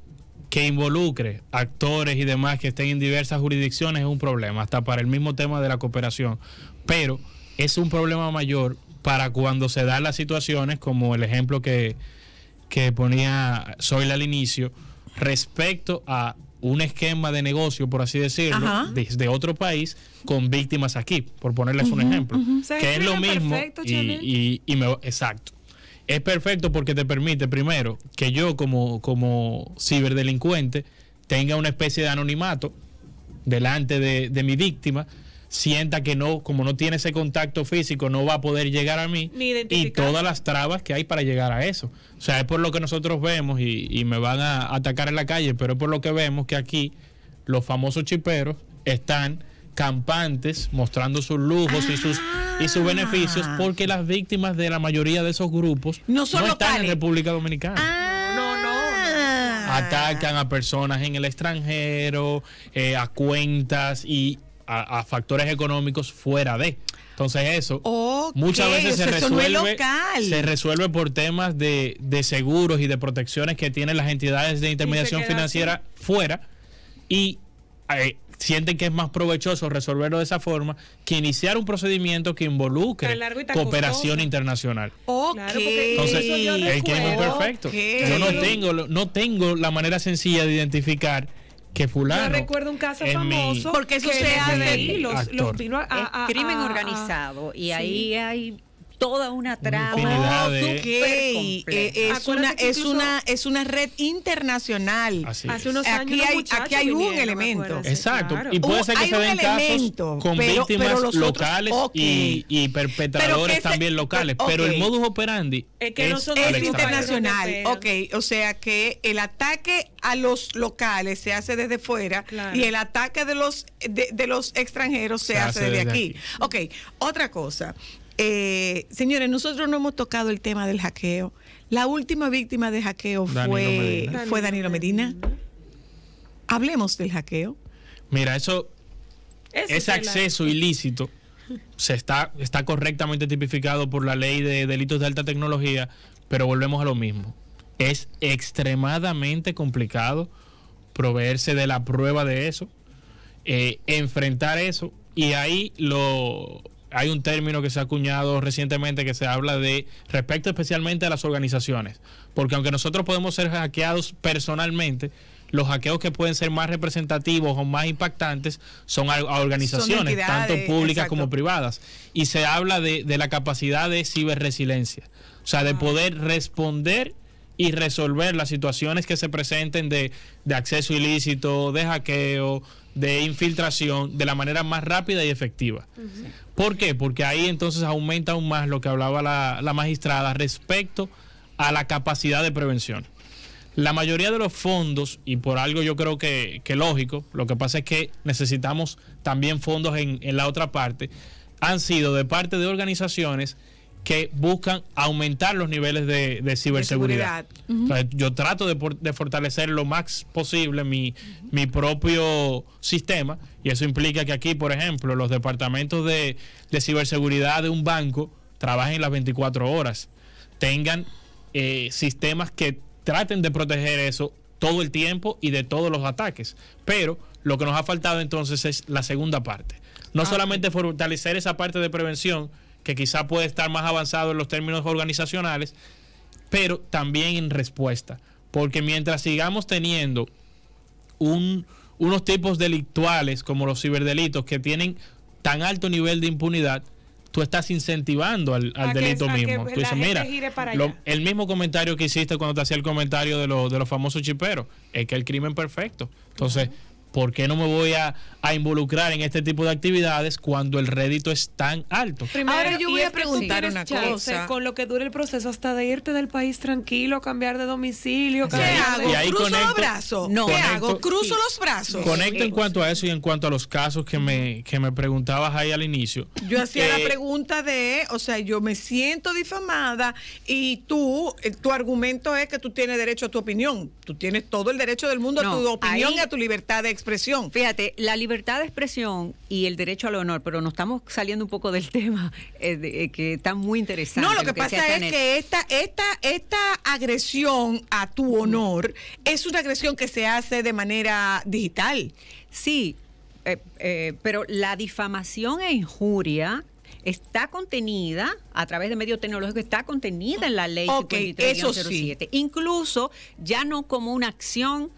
que involucre actores y demás que estén en diversas jurisdicciones es un problema, hasta para el mismo tema de la cooperación. Pero es un problema mayor para cuando se dan las situaciones, como el ejemplo que, que ponía Zoila al inicio, respecto a un esquema de negocio, por así decirlo, Ajá. desde otro país con víctimas aquí, por ponerles un ejemplo. Que es lo mismo. perfecto, y, y- y me- exacto. Es perfecto porque te permite, primero, que yo como, como ciberdelincuente tenga una especie de anonimato delante de, de mi víctima, sienta que no, como no tiene ese contacto físico, no va a poder llegar a mí y todas las trabas que hay para llegar a eso. O sea, es por lo que nosotros vemos y, y me van a atacar en la calle, pero es por lo que vemos que aquí los famosos chiperos están campantes mostrando sus lujos y sus y sus beneficios porque las víctimas de la mayoría de esos grupos No son están en. República Dominicana no, no, atacan a personas en el extranjero, eh, a cuentas y a, a factores económicos fuera de. Entonces eso muchas veces se no resuelve, local. se resuelve por temas de, de seguros y de protecciones que tienen las entidades de intermediación financiera fuera y eh, sienten que es más provechoso resolverlo de esa forma que iniciar un procedimiento que involucre cooperación costoso. internacional. Ok. Claro, porque Entonces, el crimen es perfecto. Yo no tengo, lo- no tengo la manera sencilla de identificar que fulano. Yo recuerdo un caso famoso Porque eso se hace- los, vino a, a- a- crimen a- a- organizado y sí. ahí hay toda una trama infinidad de- Ok, súper eh, es, una, es, incluso- una, es una red internacional. Así Hace unos Aquí años hay- aquí hay un vinieron, elemento. Exacto. claro. Y puede ser que se den elemento, casos con pero- víctimas pero los otros- locales y, y perpetradores ese- también locales. Pero el modus operandi Es que no son al Es Alex, extranjero. internacional, ok, o sea que el ataque a los locales se hace desde fuera Claro. y el ataque de los de, de los extranjeros se, hace, desde, aquí. Ok, otra cosa, Eh, señores, nosotros no hemos tocado el tema del hackeo. La última víctima de hackeo Danilo fue Medina. fue Danilo Medina. Hablemos del hackeo. Mira, eso, Eso ese la- acceso ilícito se está, está correctamente tipificado por la ley de delitos de alta tecnología, pero volvemos a lo mismo. Es extremadamente complicado proveerse de la prueba de eso, eh, enfrentar eso, y ahí lo hay un término que se ha acuñado recientemente que se habla de respecto especialmente a las organizaciones, porque aunque nosotros podemos ser hackeados personalmente, los hackeos que pueden ser más representativos o más impactantes son a, a organizaciones, tanto públicas exacto. como privadas. Y se habla de, de la capacidad de ciberresiliencia, o sea, de poder responder y resolver las situaciones que se presenten de, de acceso ilícito, de hackeo, de infiltración, de la manera más rápida y efectiva. ¿Por qué? Porque ahí entonces aumenta aún más lo que hablaba la, la magistrada respecto a la capacidad de prevención. La mayoría de los fondos, y por algo yo creo que, que lógico, lo que pasa es que necesitamos también fondos en, en la otra parte, han sido de parte de organizaciones que buscan aumentar los niveles de, de ciberseguridad. seguridad. O sea, yo trato de, de fortalecer lo más posible mi, mi propio sistema y eso implica que aquí, por ejemplo, los departamentos de, de ciberseguridad de un banco trabajen las 24 horas, tengan eh, sistemas que traten de proteger eso todo el tiempo y de todos los ataques. Pero lo que nos ha faltado entonces es la segunda parte. No solamente fortalecer esa parte de prevención, que quizá puede estar más avanzado en los términos organizacionales, pero también en respuesta. Porque mientras sigamos teniendo un- unos tipos delictuales como los ciberdelitos que tienen tan alto nivel de impunidad, tú estás incentivando al, delito que mismo. Tú dices, mira, gire para lo- allá". el mismo comentario que hiciste cuando te hacía el comentario de, lo- de los famosos chiperos, es que el crimen perfecto. Entonces, ¿por qué no me voy a, a involucrar en este tipo de actividades cuando el rédito es tan alto? Primero, Ahora yo voy a preguntar una chance cosa. Con lo que dure el proceso, hasta de irte del país tranquilo, cambiar de domicilio. ¿Qué hago? de- Y ahí ¿Cruzo los brazos? No. ¿Qué Conecto- hago? ¿Cruzo Sí. los brazos? Conecto en Eh, cuanto a eso y en cuanto a los casos que me, que me preguntabas ahí al inicio. Yo hacía Eh, la pregunta de, o sea, yo me siento difamada y tú, eh, tu argumento es que tú tienes derecho a tu opinión. Tú tienes todo el derecho del mundo a tu opinión ahí- y a tu libertad de expresión. Fíjate, la libertad de expresión y el derecho al honor, pero nos estamos saliendo un poco del tema eh, de- eh, que está muy interesante. No, lo que pasa es que esta, esta, esta agresión a tu honor es una agresión que se hace de manera digital. Sí, eh, eh, pero la difamación e injuria está contenida a través de medios tecnológicos, está contenida en la ley Ok, eso sí. 53-07. Incluso ya no como una acción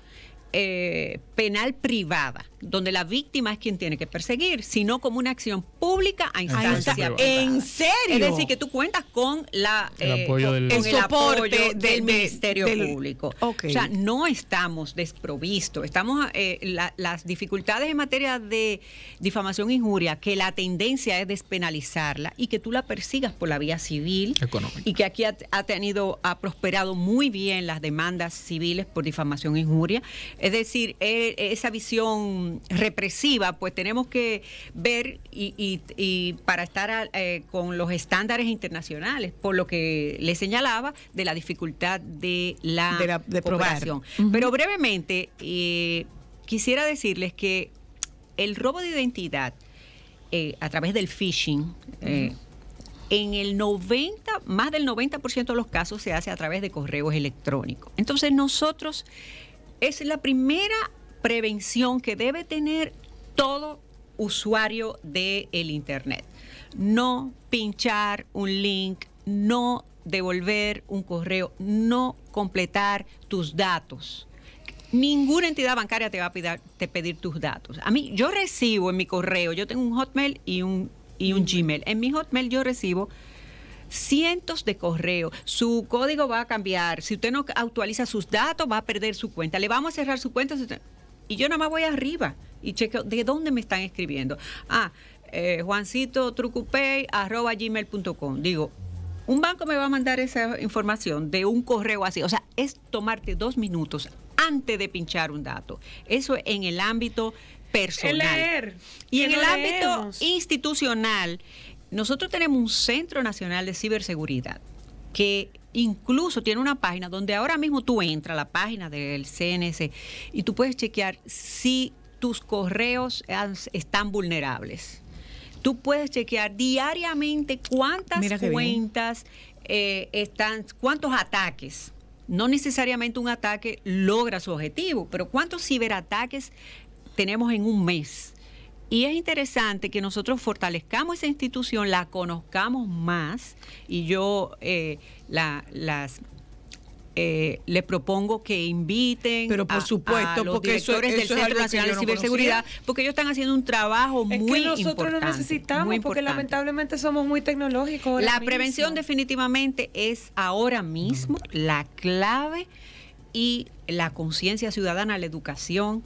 eh, penal privada, donde la víctima es quien tiene que perseguir, sino como una acción pública a instancia. ¿En serio? Es decir, que tú cuentas con la El eh, apoyo del- con El el soporte apoyo del de- Ministerio del- Público. O sea, no estamos desprovistos. Estamos eh, la- las dificultades en materia de difamación e injuria, que la tendencia es despenalizarla y que tú la persigas por la vía civil. Económica. Y que aquí ha, ha tenido, ha prosperado muy bien las demandas civiles por difamación e injuria. Es decir, eh, esa visión represiva, pues tenemos que ver y, y- y para estar a- eh, con los estándares internacionales, por lo que le señalaba de la dificultad de la, De la-. Pero brevemente, eh, quisiera decirles que el robo de identidad eh, a través del phishing, en el 90, más del 90% de los casos se hace a través de correos electrónicos. Entonces nosotros, es la primera prevención que debe tener todo usuario del Internet. No pinchar un link, no devolver un correo, no completar tus datos. Ninguna entidad bancaria te va a pedir, pedir tus datos. A mí, yo recibo en mi correo, yo tengo un Hotmail y un, y un Gmail. En mi Hotmail yo recibo cientos de correos. Su código va a cambiar. Si usted no actualiza sus datos, va a perder su cuenta. Le vamos a cerrar su cuenta. Y yo nada más voy arriba y chequeo de dónde me están escribiendo. Ah, eh, Juancito Trucupay, arroba gmail.com. Digo, un banco me va a mandar esa información de un correo así. O sea, es tomarte dos minutos antes de pinchar un dato. Eso en el ámbito personal. leer, Y en el ámbito institucional, nosotros tenemos un Centro Nacional de Ciberseguridad que incluso tiene una página donde ahora mismo tú entras a la página del CNC y tú puedes chequear si tus correos están vulnerables. Tú puedes chequear diariamente cuántas cuentas eh, están, cuántos ataques. No necesariamente un ataque logra su objetivo, pero cuántos ciberataques tenemos en un mes. Y es interesante que nosotros fortalezcamos esa institución, la conozcamos más y yo eh, la- las eh, les propongo que inviten Pero por a- supuesto, a los porque directores eso del Centro Nacional de no Ciberseguridad, conocía. porque ellos están haciendo un trabajo Es muy que nosotros importante. lo necesitamos muy porque importante. lamentablemente somos muy tecnológicos. La mismo. prevención definitivamente es ahora mismo la clave y la conciencia ciudadana, la educación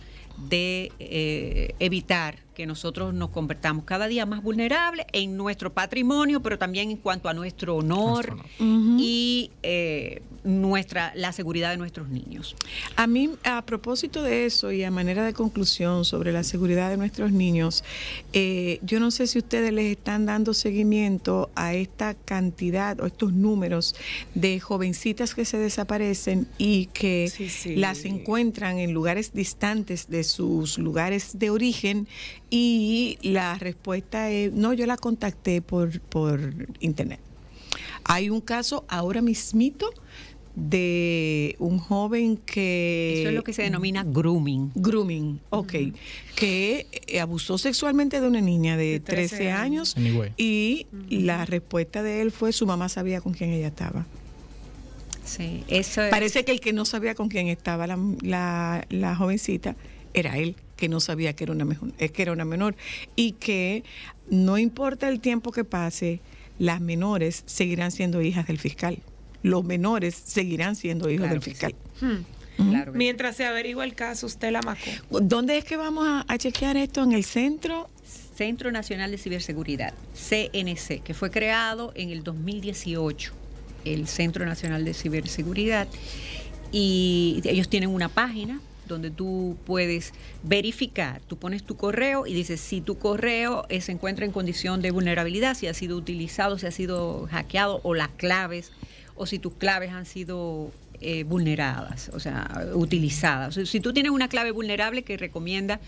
de eh, evitar que nosotros nos convertamos cada día más vulnerables en nuestro patrimonio, pero también en cuanto a nuestro honor Nuestro honor. y eh, nuestra la seguridad de nuestros niños. A mí, a propósito de eso y a manera de conclusión sobre la seguridad de nuestros niños, eh, yo no sé si ustedes les están dando seguimiento a esta cantidad o estos números de jovencitas que se desaparecen y que Sí, sí. las encuentran en lugares distantes de sus lugares de origen y la respuesta es, no, yo la contacté por, por internet. Hay un caso ahora mismito de un joven que... Eso es lo que se denomina grooming. Grooming, ok. Que eh, abusó sexualmente de una niña de, De 13 13 años Anyway. y la respuesta de él fue su mamá sabía con quién ella estaba. Sí, eso es- Parece que el que no sabía con quién estaba la, la- la jovencita era él, que no sabía que era una, mejo- eh, que era una menor y que no importa el tiempo que pase, las menores seguirán siendo hijas del fiscal. Los menores seguirán siendo hijos Claro del fiscal. Hmm. Claro Mientras se averigua el caso, usted la macó. ¿Dónde es que vamos a, a chequear esto? ¿En el centro? Centro Nacional de Ciberseguridad, CNC, que fue creado en el 2018, el Centro Nacional de Ciberseguridad, y ellos tienen una página donde tú puedes verificar, tú pones tu correo y dices si tu correo se encuentra en condición de vulnerabilidad, si ha sido utilizado, si ha sido hackeado o las claves, o si tus claves han sido eh, vulneradas, o sea, utilizadas. Si tú tienes una clave vulnerable que recomienda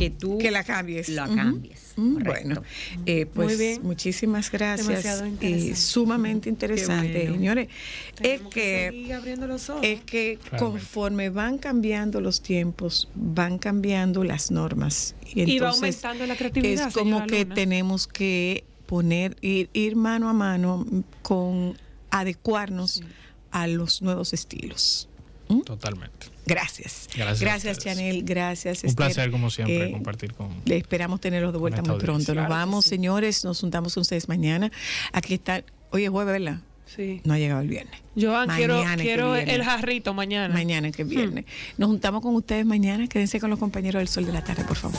que tú Que la cambies. la cambies. Mm, correcto. Bueno, eh, pues Muy bien. muchísimas gracias. Demasiado Y interesante. sumamente interesante, bueno. señores. Es que, abriendo los ojos. es que conforme van cambiando los tiempos, van cambiando las normas. Y, Y va entonces aumentando la creatividad, Es como que Luna. tenemos que poner, ir, ir mano a mano con adecuarnos a los nuevos estilos. ¿Mm? Totalmente. Gracias. Gracias Gracias. Chanel. Gracias. Un Esther. placer, como siempre, Eh, compartir con. le esperamos tenerlos de vuelta muy pronto. audiencia. Nos Claro vamos, sí. señores. Nos juntamos con ustedes mañana. Aquí está. Hoy es jueves, ¿verdad? Sí. No ha llegado el viernes. Joan, quiero, quiero viene. el jarrito mañana. Mañana que es viernes. Nos juntamos con ustedes mañana. Quédense con los compañeros del Sol de la Tarde, por favor.